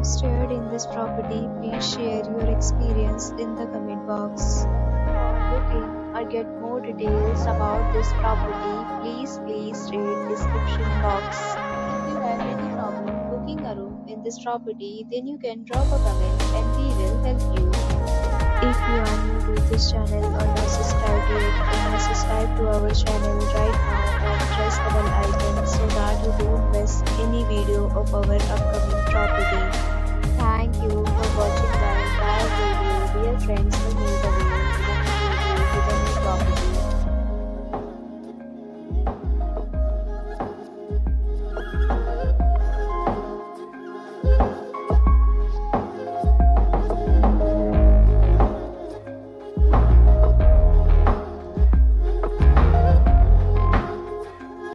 have stayed in this property, please share your experience in the comment box. Booking or get more details about this property, please please read description box. If you have any problem booking a room in this property, then you can drop a comment and we will help you. If you are new to this channel or not subscribed yet, then subscribe to our channel right now and press the bell icon don't miss any video of our upcoming property. Thank you